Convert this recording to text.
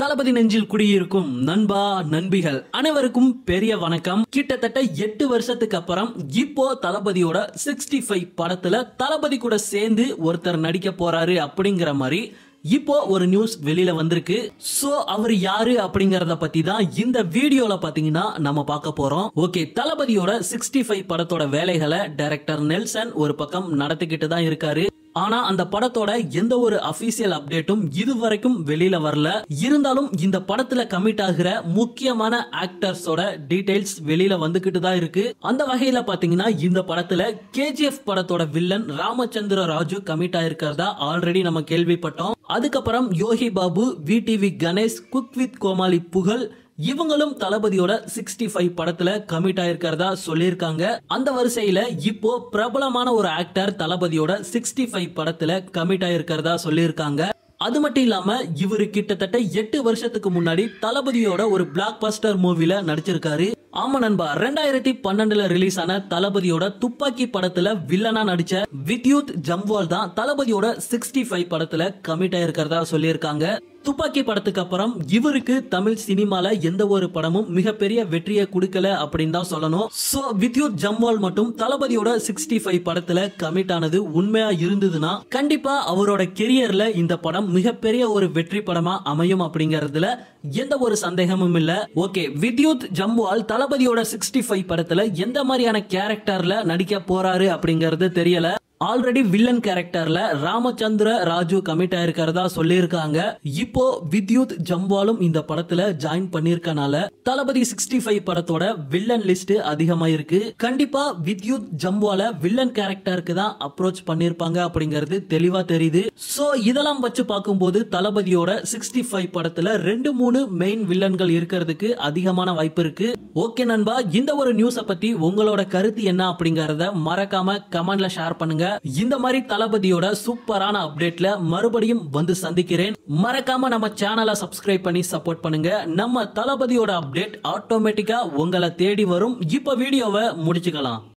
தளபதி நெஞ்சில் குடியிருக்கும் நண்பா நண்பிகள் அனைவருக்கும் பெரிய வணக்கம். கிட்டத்தட்ட எட்டு வருஷத்துக்கு அப்புறம் இப்போ தளபதியோட சிக்ஸ்டி ஃபைவ் படத்துல தளபதி கூட சேர்ந்து ஒருத்தர் நடிக்க போறாரு அப்படிங்கிற மாதிரி இப்போ ஒரு நியூஸ் வெளியில வந்திருக்கு. சோ அவர் யாரு அப்படிங்கறத பத்தி தான் இந்த வீடியோல பாத்தீங்கன்னா நம்ம பார்க்க போறோம். ஓகே தளபதியோட சிக்ஸ்டி ஃபைவ் படத்தோட வேலைகளை டைரக்டர் நெல்சன் ஒரு பக்கம் நடத்திக்கிட்டு தான் இருக்காரு. ஆனா அந்த படத்தோட எந்த ஒரு அபிஷியல் அப்டேட்டும் இதுவரைக்கும் வெளியில வரல. இருந்தாலும் இந்த படத்துல கமிட் ஆகிற முக்கியமான ஆக்டர்ஸோட டீடைல்ஸ் வெளியில வந்துகிட்டு தான் இருக்கு. அந்த வகையில பாத்தீங்கன்னா இந்த படத்துல கேஜிஎஃப் படத்தோட வில்லன் ராமச்சந்திர ராஜு கமிட் ஆயிருக்கிறதா ஆல்ரெடி நம்ம கேள்விப்பட்டோம். அதுக்கப்புறம் யோகி பாபு விடிவி கணேஷ் குக் வித் கோமாளி புகழ் இவங்களும் தளபதியோட சிக்ஸ்டி ஃபைவ் படத்துல கமிட் ஆயிருக்கிறதா சொல்லியிருக்காங்க. அந்த வரிசையில இப்போ பிரபலமான ஒரு ஆக்டர் தளபதியோட சிக்ஸ்டி ஃபைவ் படத்துல கமிட் ஆயிருக்கிறதா சொல்லியிருக்காங்க. அது மட்டும் இல்லாம இவரு கிட்டத்தட்ட எட்டு வருஷத்துக்கு முன்னாடி தளபதியோட ஒரு பிளாக் பஸ்டர் மூவில நடிச்சிருக்காரு. ஆமா நண்பா ரெண்டாயிரத்தி பன்னெண்டுல ரிலீஸ் ஆன தளபதியோட துப்பாக்கி படத்துல வில்லனா நடிச்ச வித்யுத் ஜம்வால் தான் தளபதியோட சிக்ஸ்டி ஃபைவ் படத்துல கமிட் ஆயிருக்கிறதா சொல்லியிருக்காங்க. துப்பாக்கி படத்துக்கு அப்புறம் இவருக்கு தமிழ் சினிமால எந்த ஒரு படமும் மிகப்பெரிய வெற்றியை கொடுக்கல அப்படின்னு தான் சொல்லணும். சோ வித்யுத் ஜம்வால் மட்டும் தளபதியோட சிக்ஸ்டி ஃபைவ் படத்துல கமிட் ஆனது உண்மையா இருந்ததுன்னா கண்டிப்பா அவரோட கெரியர்ல இந்த படம் மிகப்பெரிய ஒரு வெற்றி படமா அமையும் அப்படிங்கறதுல எந்த ஒரு சந்தேகமும் இல்ல. ஓகே வித்யுத் ஜம்வால் தளபதி தளபதியோட சிக்ஸ்டி ஃபைவ் படத்துல எந்த மாதிரியான கேரக்டர்ல நடிக்க போறாரு அப்படிங்கறது தெரியல. ஆல்ரெடி வில்லன் கேரக்டர்ல ராமச்சந்திர ராஜு கமிட் ஆயிருக்கிறதா சொல்லியிருக்காங்க. இப்போ வித்யுத் ஜம்வாலும் இந்த படத்துல ஜாயின் பண்ணிருக்கனால தளபதி சிக்ஸ்டி ஃபைவ் படத்தோட வில்லன் லிஸ்ட் அதிகமாயிருக்கு. கண்டிப்பா வித்யுத் ஜம்வால வில்லன் கேரக்டருக்கு தான் அப்ரோச் பண்ணிருப்பாங்க அப்படிங்கிறது தெளிவா தெரியுது. சோ இதெல்லாம் வச்சு பார்க்கும்போது தளபதியோட சிக்ஸ்டி ஃபைவ் படத்துல ரெண்டு மூணு மெயின் வில்லன்கள் இருக்கிறதுக்கு அதிகமான வாய்ப்பு இருக்கு. ஓகே நண்பா இந்த ஒரு நியூஸ பத்தி உங்களோட கருத்து என்ன அப்படிங்கறத மறக்காம கமெண்ட்ல ஷேர் பண்ணுங்க. இந்த மாதிரி தளபதியோட சூப்பரான அப்டேட்ல மறுபடியும் வந்து சந்திக்கிறேன். மறக்காம நம்ம சேனலை சப்ஸ்கிரைப் பண்ணி சப்போர்ட் பண்ணுங்க. நம்ம தளபதியோட அப்டேட் ஆட்டோமேட்டிக்கா உங்களை தேடி வரும். இப்ப வீடியோவை முடிச்சுக்கலாம்.